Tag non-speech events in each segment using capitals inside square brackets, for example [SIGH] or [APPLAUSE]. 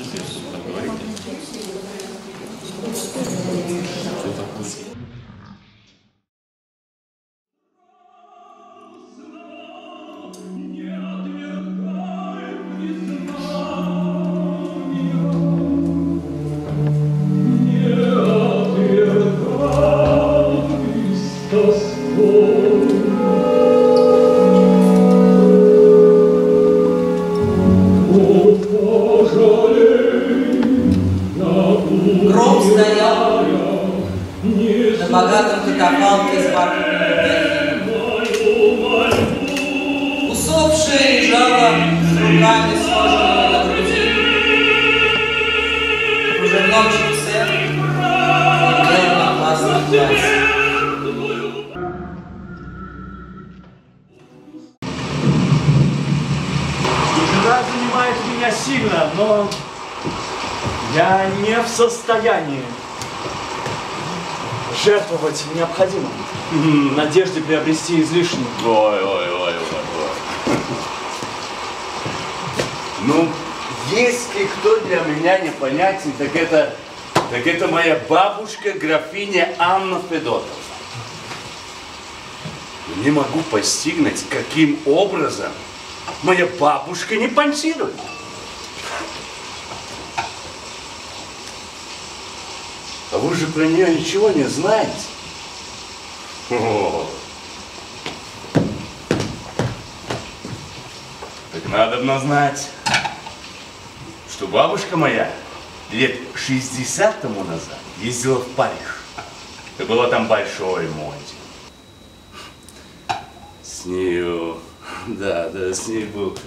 Гроб меня сильно, но я не в состоянии. Жертвовать необходимо. В надежде приобрести излишнее. Ой, ой, ой, ой, ой. Ну, если кто для меня непонятен, так это, так это моя бабушка, графиня Анна Федотовна. Не могу постигнуть, каким образом моя бабушка не понтирует. Вы же про нее ничего не знаете. О. Так надо знать, что бабушка моя лет 60 тому назад ездила в Париж. И было там большой моде. С нею, да, да, с ней был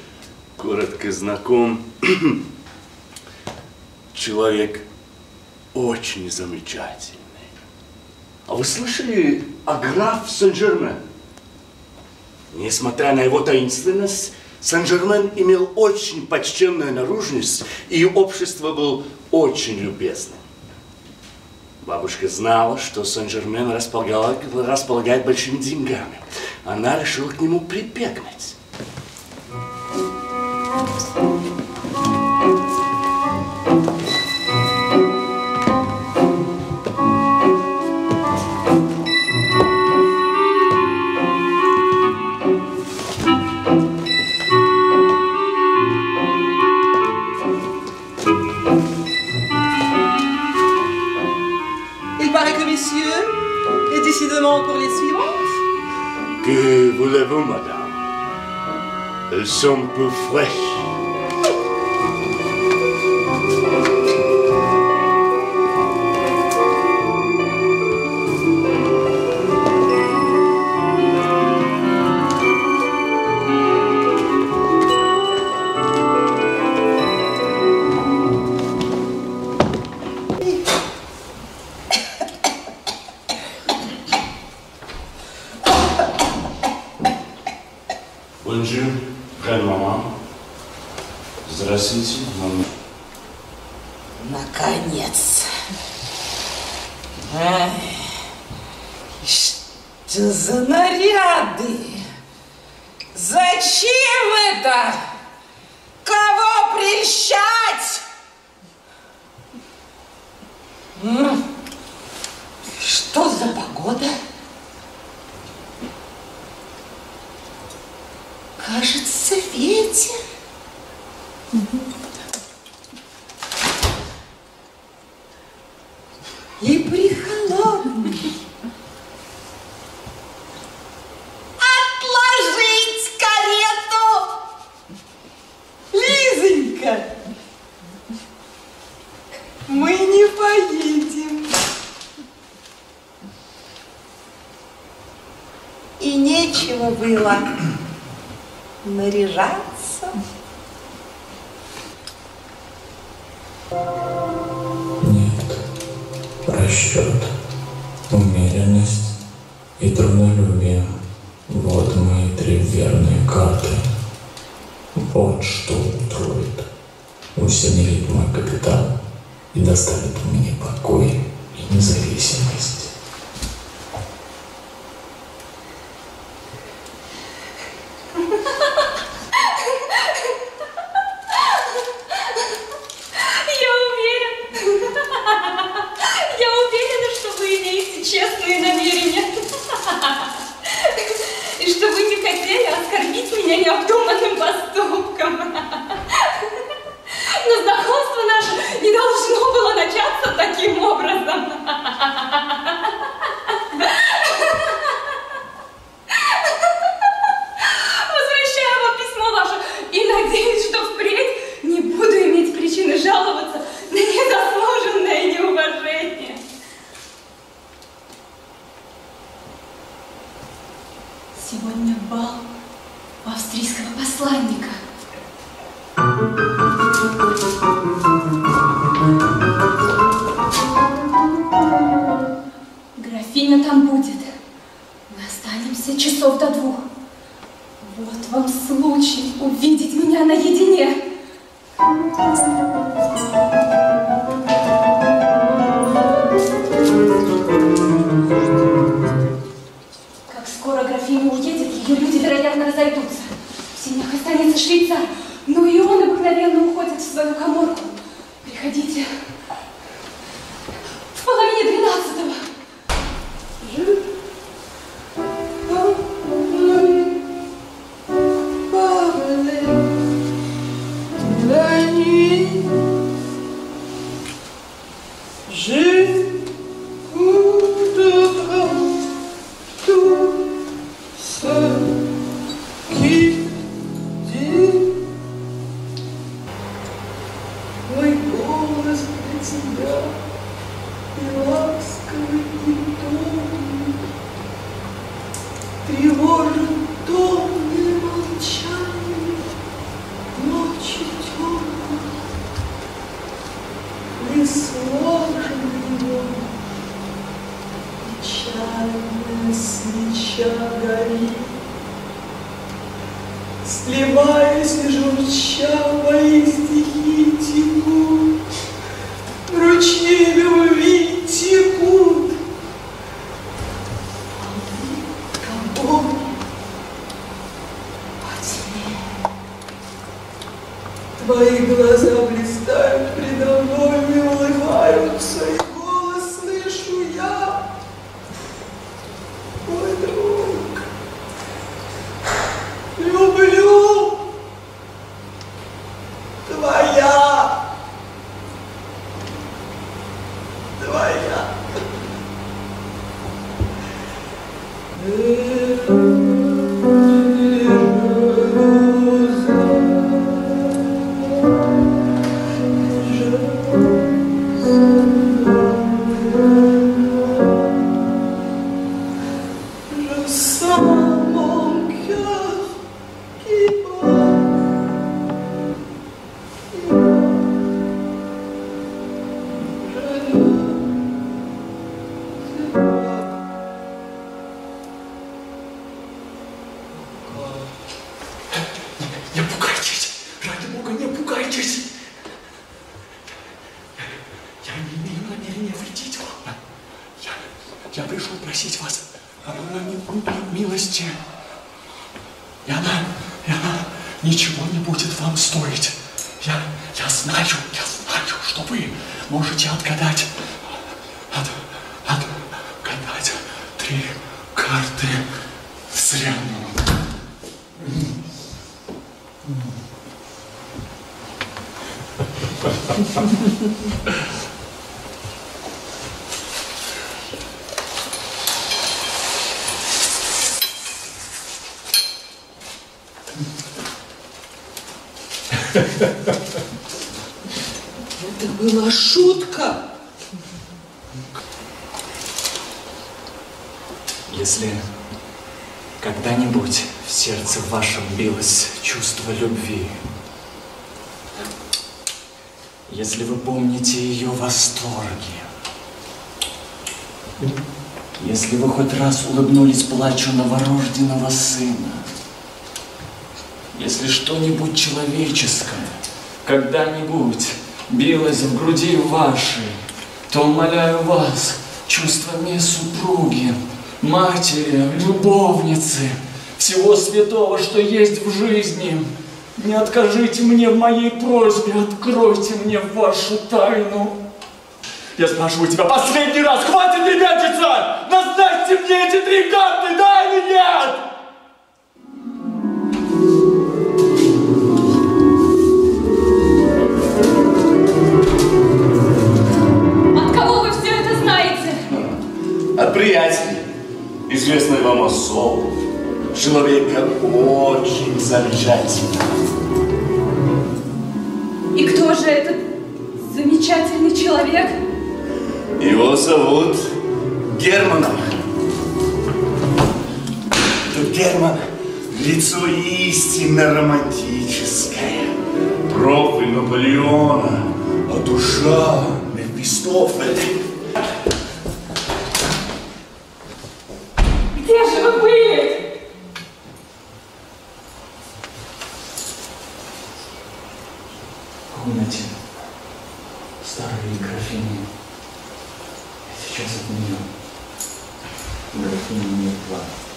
коротко знаком [CLEARS THROAT] человек очень замечательный. А вы слышали о граф Сен-Жермен? Несмотря на его таинственность, Сен-Жермен имел очень почтенную наружность, и общество был очень любезным. Бабушка знала, что Сен-Жермен располагал- располагает большими деньгами. Она решила к нему прибегнуть. Que voulez-vous, madame Elles sont peu fraîches. Bonjour, grand-maman. Здравствуйте, мама. Наконец. Ай, что за наряды? Зачем это? Кого прельщать? Что за погода? И нечего было наряжаться. Нет. Расчет, умеренность и трудолюбие. Вот мои три верные карты. Вот что утроит, усилит мой капитал и доставит мне покой Графиня там будет. Мы останемся часов до двух. Вот вам случай увидеть меня наедине. Как скоро графиня уедет, ее люди, вероятно, разойдутся. В синях останется швейцар, но и он обыкновенно уходит в свою коморку. Приходите тебя и ласковый и томный, тревожит Goodbye. Ничего не будет вам стоить. Я, я знаю, я знаю, что вы можете отгадать, от, отгадать три карты зря. Это была шутка. Если когда-нибудь в сердце вашем билось чувство любви, если вы помните ее восторги, если вы хоть раз улыбнулись плачу новорожденного сына, если что-нибудь человеческое когда-нибудь билось в груди вашей, то умоляю вас чувствами супруги, матери, любовницы, всего святого, что есть в жизни. Не откажите мне в моей просьбе, откройте мне вашу тайну. Я спрашиваю тебя последний раз, хватит ребячиться! Назначьте мне эти три карты, да или Герман лицо истинно романтическое, Наполеона, а душа Мефистофеля. Где же вы были? В комнате старой графини. Я сейчас от нее. Графиня мертва. Туча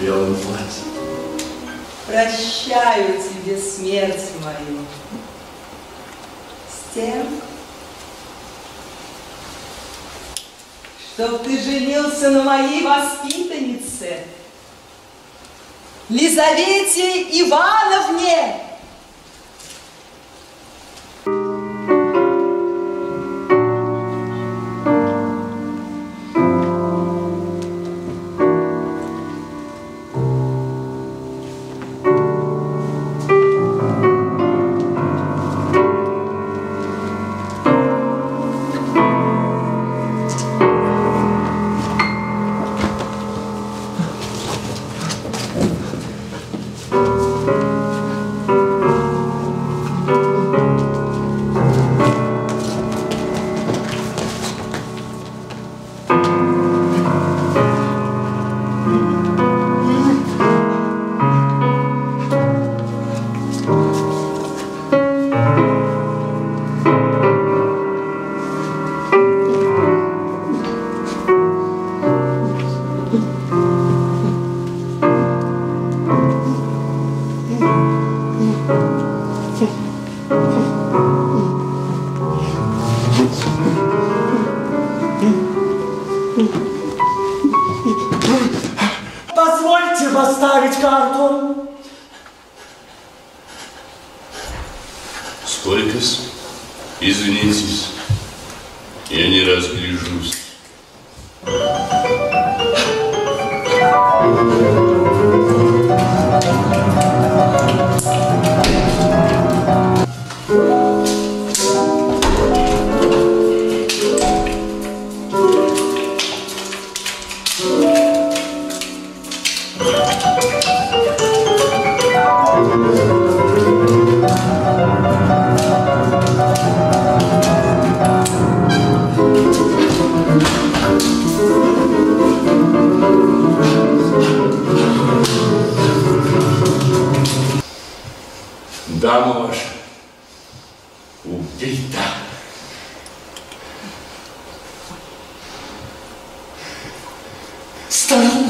белом платье. Прощаю тебе смерть мою. С тем, чтоб ты женился на моей воспитаннице, Лизавете Ивановне. Позвольте поставить карту. Сколько-с? Извинитесь, я не разгляжусь. Дама ваша убита. Старуха.